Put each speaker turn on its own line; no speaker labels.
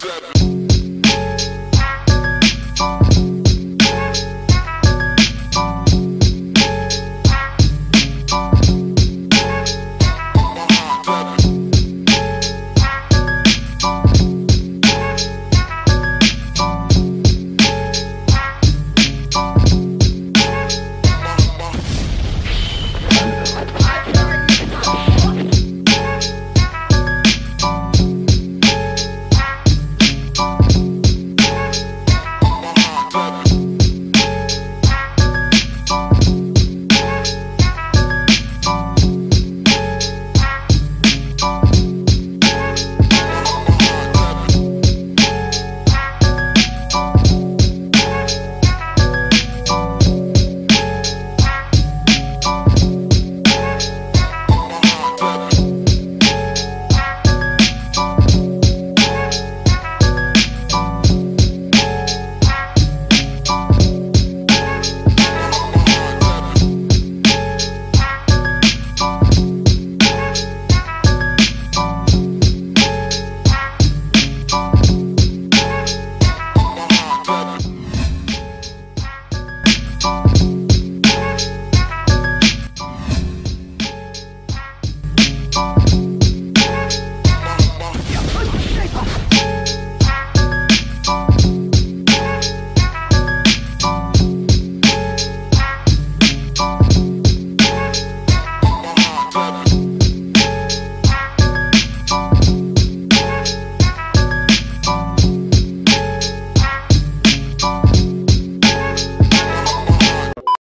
that.